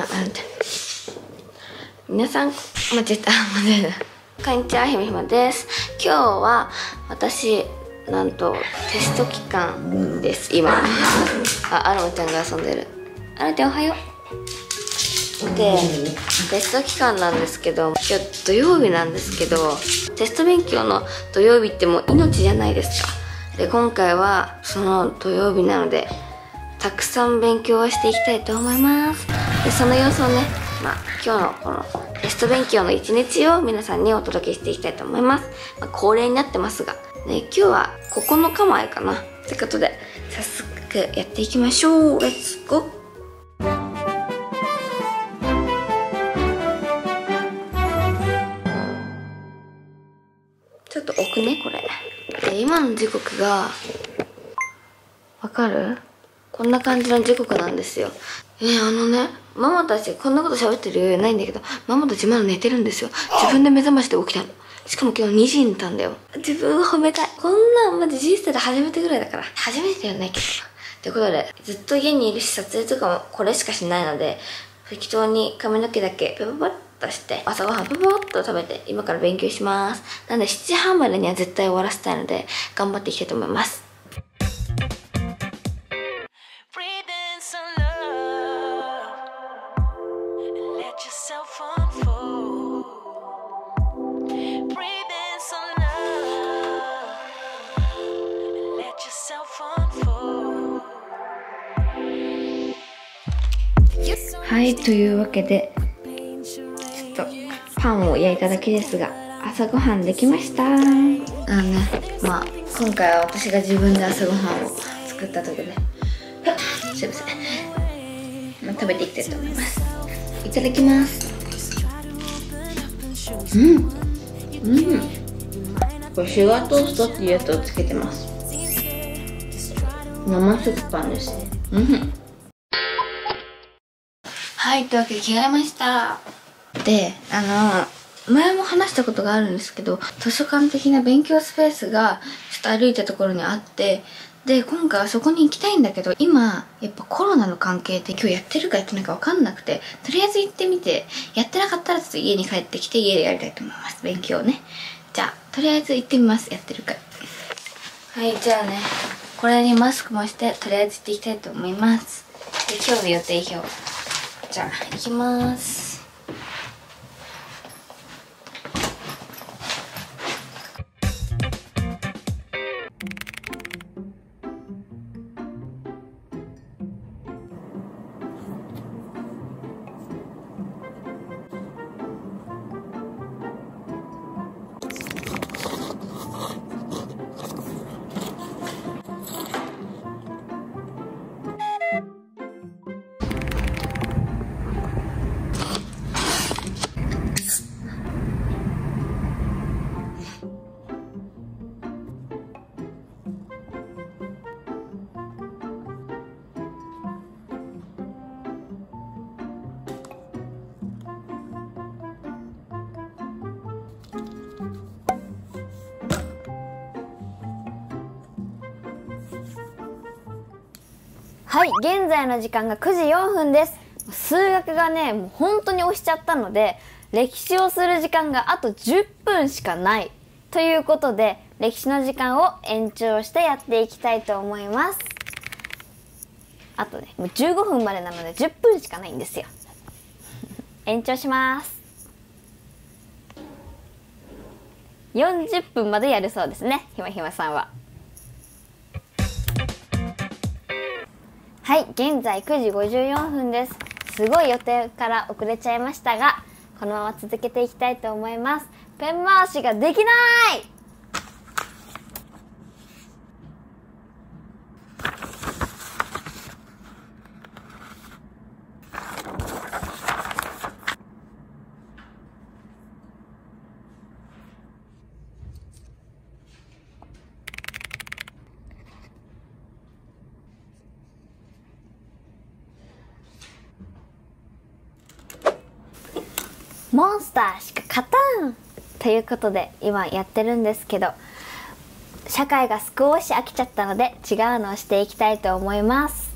あなんて皆さん間違えた間違えたこんにちはひめひまです。今日は私なんとテスト期間です。今。あアロマちゃんが遊んでる。アロマちゃんおはよう。でテスト期間なんですけど今日土曜日なんですけどテスト勉強の土曜日ってもう命じゃないですか。で今回はその土曜日なのでたくさん勉強をしていきたいと思いますでその様子をね、まあ、今日のこのテスト勉強の一日を皆さんにお届けしていきたいと思います、まあ、恒例になってますが、ね、今日は9日前かな。ってことで早速やっていきましょう。レッツゴーちょっと置くねこれ。で今の時刻がわかる？こんな感じの時刻なんですよ。えあのねママたちこんなこと喋ってる？余裕ないんだけどママたちまだ寝てるんですよ。自分で目覚ましで起きたの。しかも今日2時に寝たんだよ。自分を褒めたい。こんなんマジ人生で初めてぐらいだから。初めてではないけどってことでずっと家にいるし撮影とかもこれしかしないので適当に髪の毛だけペパパッとして朝ごはんペパパッと食べて今から勉強します。なので7時半までには絶対終わらせたいので頑張っていきたいと思います。はいというわけでちょっとパンを焼いただけですが朝ごはんできました。あのねまあ今回は私が自分で朝ごはんを作ったとことですいません、まあ、食べていきたいと思います。いただきます。うん。うん。これシュガートーストっていうやつをつけてます。生食パンですねうんはい、というわけで着替えました。で、あの、前も話したことがあるんですけど、図書館的な勉強スペースがちょっと歩いたところにあって、で、今回はそこに行きたいんだけど、今、やっぱコロナの関係で今日やってるかやってないかわかんなくて、とりあえず行ってみて、やってなかったらちょっと家に帰ってきて家でやりたいと思います。勉強ね。じゃあ、とりあえず行ってみます。やってるか。はい、じゃあね、これにマスクもして、とりあえず行っていきたいと思います。で、今日の予定表。じゃあ行きますはい現在の時間が9時4分です。数学がねもう本当に押しちゃったので歴史をする時間があと10分しかない。ということで歴史の時間を延長してやっていきたいと思います。あとねもう15分までなので10分しかないんですよ。延長します。40分までやるそうですねひまひまさんは。はい、現在9時54分です。すごい予定から遅れちゃいましたが、このまま続けていきたいと思います。ペン回しができないモンスターしか勝たんということで今やってるんですけど社会が少し飽きちゃったので違うのをしていきたいと思います。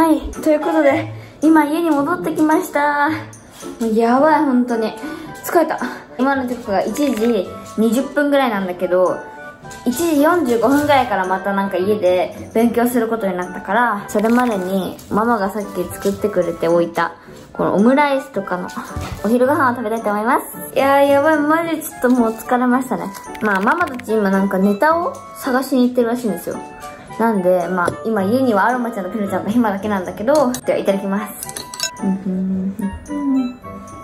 はい、ということで、今家に戻ってきました。もうやばい、本当に。疲れた。今の時刻が1時20分ぐらいなんだけど、1時45分ぐらいからまたなんか家で勉強することになったから、それまでにママがさっき作ってくれておいた、このオムライスとかのお昼ご飯を食べたいと思います。いやーやばい、マジちょっともう疲れましたね。まあママたち今なんかネタを探しに行ってるらしいんですよ。なんで、まあ、今家にはアロマちゃんとピルちゃんとヒマだけなんだけど、では、いただきます。オ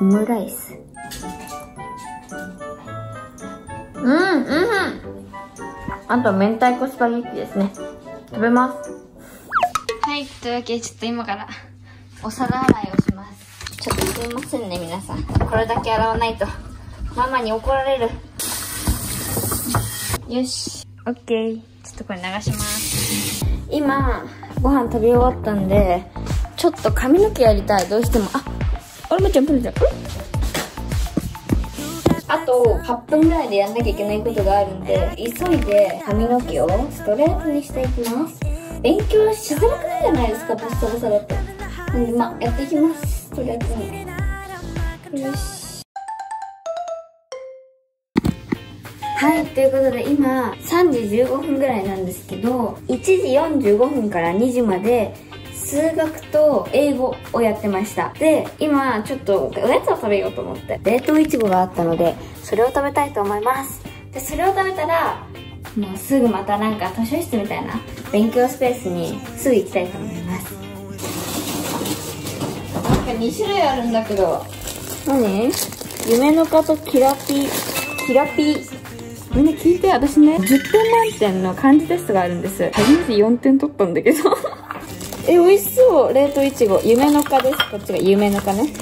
ムライス。うん、うん。あと、明太子スパゲッティですね。食べます。はい、というわけで、ちょっと今から、お皿洗いをします。ちょっとすいませんね、皆さん。これだけ洗わないと、ママに怒られる。よし。オッケー。とこれ流します。今、ご飯食べ終わったんで、ちょっと髪の毛やりたい。どうしても。あ、あれまちゃん、プルちゃん。あと、8分ぐらいでやんなきゃいけないことがあるんで、急いで髪の毛をストレートにしていきます。勉強しづらくないじゃないですか、ボサボサだと。なんで、まあ、やっていきます。ストレートに。よし。はい、ということで今3時15分ぐらいなんですけど、1時45分から2時まで数学と英語をやってました。で、今ちょっとおやつを食べようと思って、冷凍いちごがあったので、それを食べたいと思います。で、それを食べたら、もうすぐまたなんか図書室みたいな勉強スペースにすぐ行きたいと思います。なんか2種類あるんだけど、何？夢の蚊とキラピ、キラピ、みんな聞いて、私ね、10点満点の漢字テストがあるんです。初めて4点取ったんだけど。え、美味しそう。冷凍いちご。夢の蚊です。こっちが夢の蚊ね。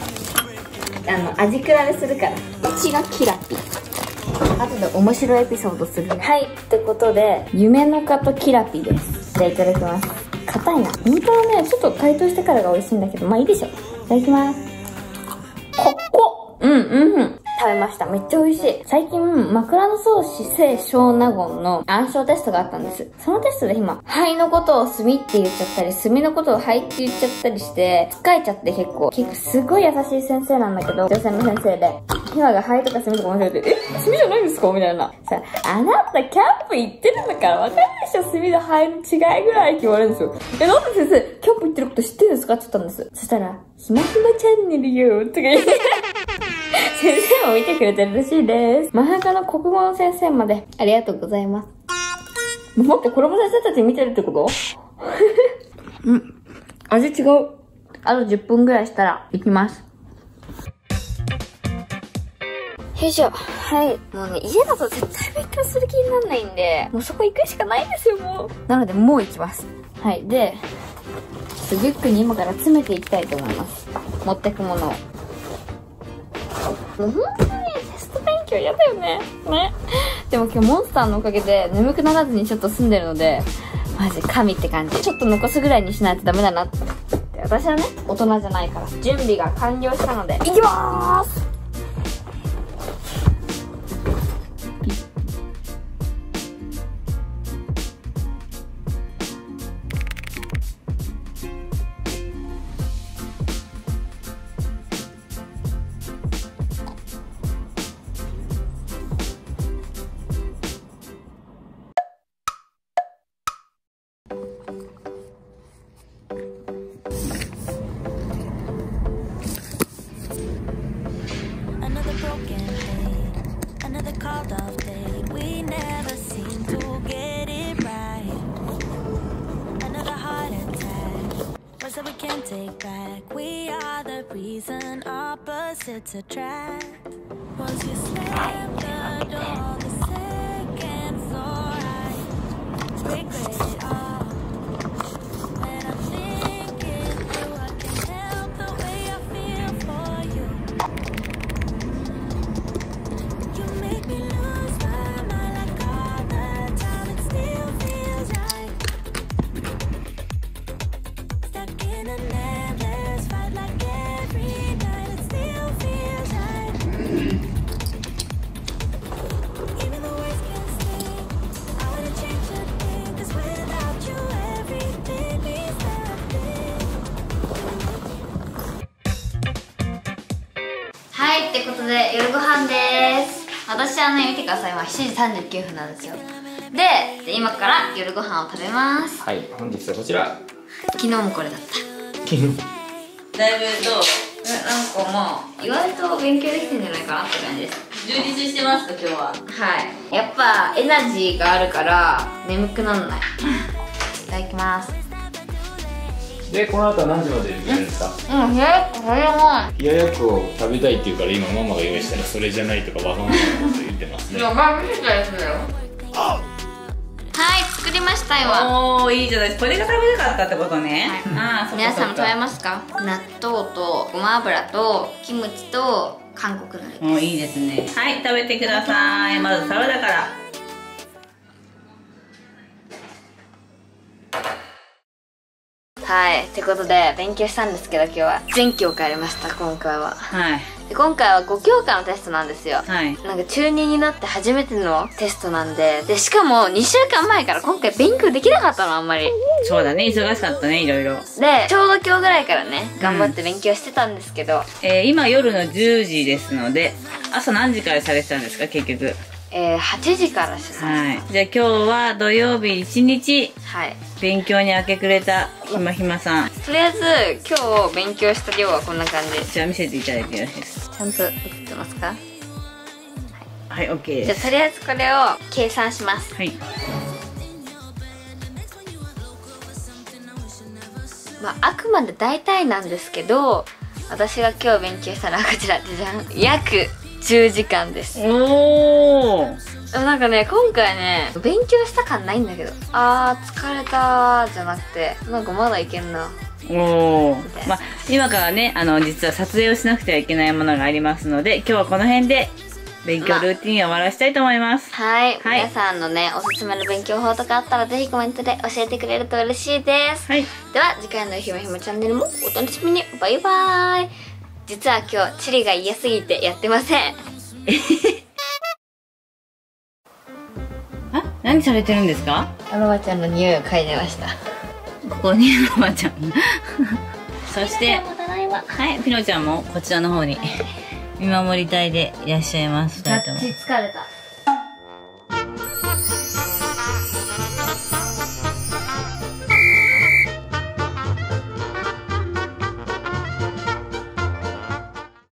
あの、味比べするから。うちがキラピ。後で面白いエピソードするね。はい。ってことで、夢の蚊とキラピです。じゃあいただきます。硬いな。本当はね、ちょっと解凍してからが美味しいんだけど、まあいいでしょ。いただきます。ここうん、うん、うん。食べました。めっちゃ美味しい。最近、枕草子清少納言の暗唱テストがあったんです。そのテストで今、灰のことを墨って言っちゃったり、墨のことを灰って言っちゃったりして、疲れちゃって結構。結構すごい優しい先生なんだけど、女性の先生で。ひまが灰とか墨とか間違えて、え墨じゃないんですかみたいな。さ、あなたキャンプ行ってるんだからわかんないでしょ墨と灰の違いぐらいって言われるんですよ。え、なんで先生、キャンプ行ってること知ってるんですか？って言ったんです。そしたら、ひまひまチャンネルよ、とか言って。先生も見てくれてるらしいです。真ん中の国語の先生までありがとうございます。待って、これも先生たち見てるってこと？うん。味違う。あと10分ぐらいしたら行きます。よいしょ。はい。もうね、家だと絶対勉強する気にならないんで、もうそこ行くしかないんですよ、もう。なので、もう行きます。はい。で、ちょっとリュックに今から詰めていきたいと思います。持ってくものを。もう本当にテスト勉強嫌だよね。ね。でも今日モンスターのおかげで眠くならずにちょっと済んでるので、マジ神って感じ。ちょっと残すぐらいにしないとダメだなって。私はね、大人じゃないから。準備が完了したので、いきまーす reason opposites attract. Once you slam the door, the second floor, I regret 夜ご飯です。私はね見てください今7時39分なんですよ。でで今から夜ご飯を食べます。はい本日はこちら。昨日もこれだった。昨日。だいぶどうなんかまあ意外と勉強できてんじゃないかなって感じです。充実してますか今日は。はい。やっぱエナジーがあるから眠くなんない。いただきますでこの後は何時までやるんですか？うん冷ややっここれが冷ややっこを食べたいって言うから今ママが用意したらそれじゃないとかわがままなこと言ってますね。やばい見せたやつだよ。はい作りましたよ。おおいいじゃないです。かこれが食べたかったってことね、ああそっか皆さんも食べすますか？納豆とごま油とキムチと韓国のりもういいですね。はい食べてください。まずサラダからはい。ってことで勉強したんですけど今日は。全教科やりました今回は。はい。で今回は5教科のテストなんですよ。はい。なんか中2になって初めてのテストなんででしかも2週間前から今回勉強できなかったのあんまり。そうだね。忙しかったねいろいろ。でちょうど今日ぐらいからね頑張って勉強してたんですけど、えー、今夜の10時ですので朝何時からされてたんですか結局？えー、8時からします。はい。じゃあ今日は土曜日一日。はい勉強に明け暮れたひまひまさん。とりあえず今日勉強した量はこんな感じ。じゃあ見せていただいてよろしいです。かちゃんと映ってますか？はい。OK じゃあですとりあえずこれを計算します。はい。まああくまで大体なんですけど私が今日勉強したのはこちら。じゃじゃん。約10時間です。おおなんかね今回ね勉強した感ないんだけど。あー疲れたーじゃなくてなんかまだいけんな。おおまあ今からねあの実は撮影をしなくてはいけないものがありますので今日はこの辺で勉強ルーティンを終わらせたいと思います。はい、はい。皆さんのねおすすめの勉強法とかあったらぜひコメントで教えてくれると嬉しいです、はい。では次回のひまひまチャンネルもお楽しみに。バイバーイ。実は今日チリが嫌すぎてやってません 何されてるんですか？あのばちゃんの匂いを嗅いでました。ここにおばあちゃん。そしてはいピノちゃんもこちらの方に見守り隊でいらっしゃいます。疲れた